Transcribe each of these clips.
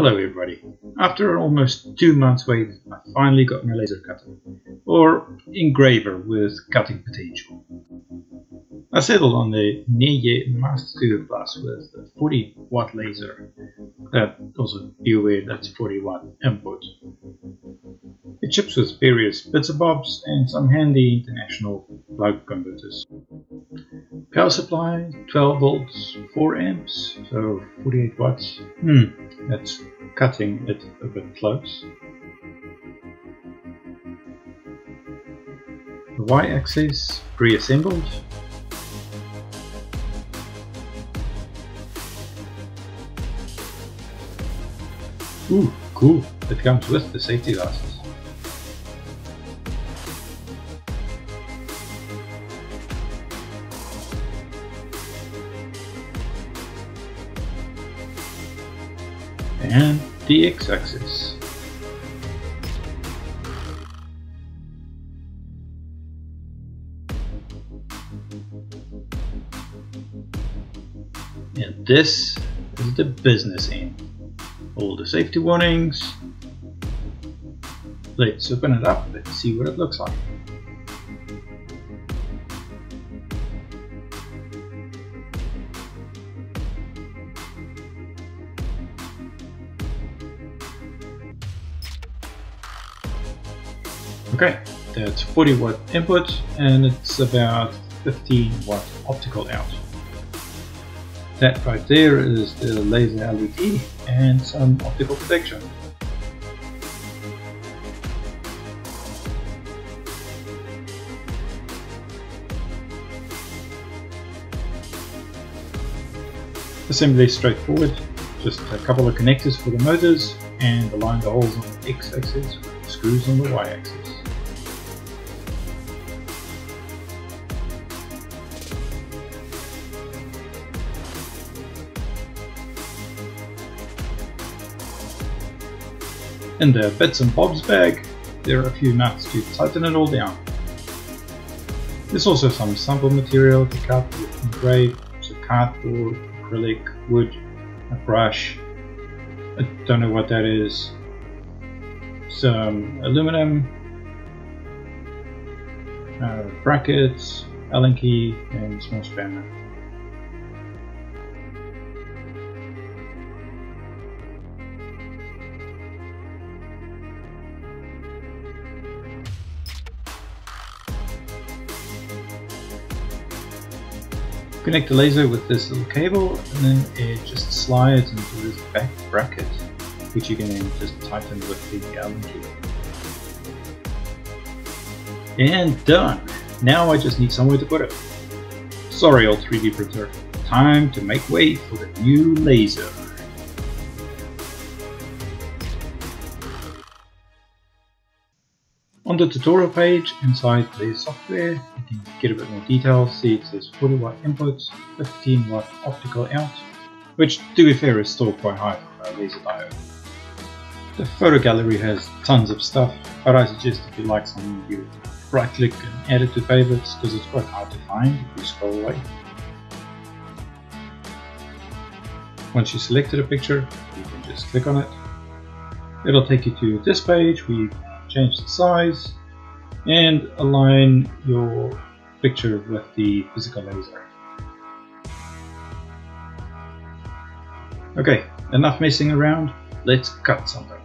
Hello everybody. After almost two months wait, I finally got my laser cutter, or engraver with cutting potential. I settled on the NEJE Master 2 Plus with a 40 watt laser. That also be aware that's 40 watt input. It ships with various bits and bobs and some handy international plug converters. Power supply 12 volts, 4 amps, so 48 watts. Hmm, that's cutting it a bit close. The y-axis pre-assembled. Ooh, cool. It comes with the safety glasses. And the x-axis. And this is the business end. All the safety warnings. Let's open it up and see what it looks like. Okay, that's 40 watt input and it's about 15 watt optical out. That right there is the laser LED and some optical protection. Assembly straightforward, just a couple of connectors for the motors and align the holes on the x-axis, with screws on the y-axis. In the bits and bobs bag, there are a few nuts to tighten it all down. There's also some sample material to cut with engrave, so cardboard, acrylic, wood, a brush, I don't know what that is, some aluminum, uh, brackets, Allen key, and small spanner. Connect the laser with this little cable and then it just slides into this back bracket which you can just tighten with the Allen key. And done! Now I just need somewhere to put it. Sorry old 3D printer, time to make way for the new laser. On the tutorial page inside the software, can get a bit more detail, see it says 40 watt input, 15 watt optical out, which to be fair is still quite high for a laser diode. The photo gallery has tons of stuff, but I suggest if you like something you right click and add it to favorites because it's quite hard to find if you scroll away. Once you selected a picture, you can just click on it. It'll take you to this page you change the size and align your picture with the physical laser. Okay, enough messing around, let's cut something.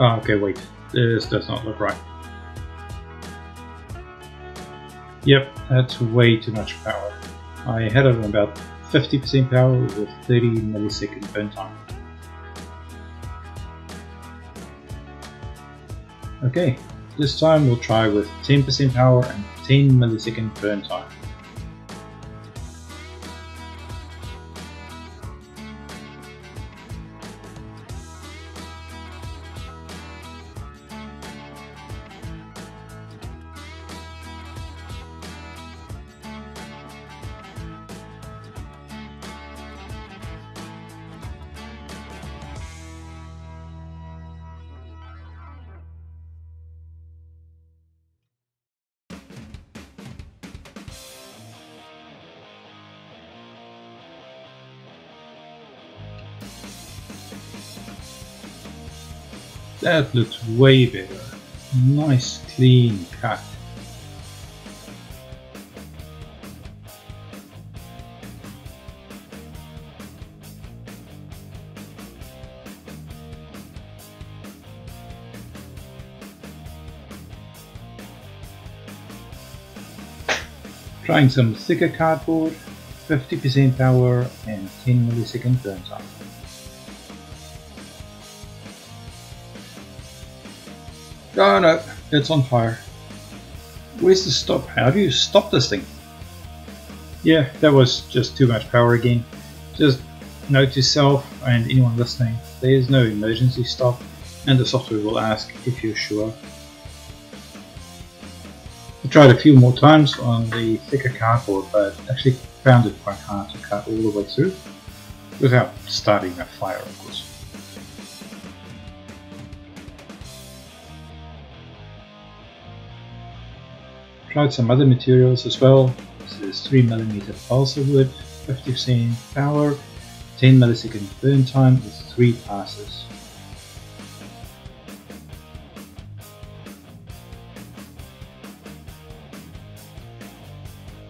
Oh, okay, wait, this does not look right. Yep, that's way too much power. I had it about 50% power with 30 millisecond burn time. Okay, this time we'll try with 10% power and 10 millisecond burn time. That looks way better. Nice clean cut. Trying some thicker cardboard, 50% power and 10 millisecond burn time. Oh no, it's on fire. Where's the stop? How do you stop this thing? Yeah, that was just too much power again. Just note to self and anyone listening, there is no emergency stop and the software will ask if you're sure. I tried a few more times on the thicker cardboard but actually found it quite hard to cut all the way through without starting a fire of course. Tried some other materials as well. This is 3mm balsa wood, 50% power, 10 millisecond burn time with 3 passes.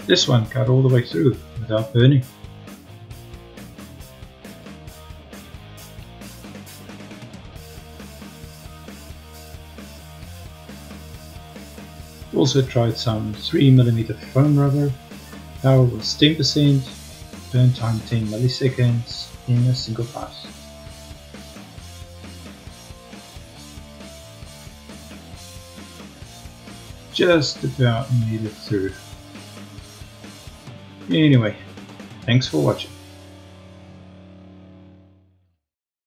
This one cut all the way through without burning. Also tried some 3mm foam rubber, power was 10%, burn time 10 milliseconds in a single pass. Just about made it through. Anyway, thanks for watching.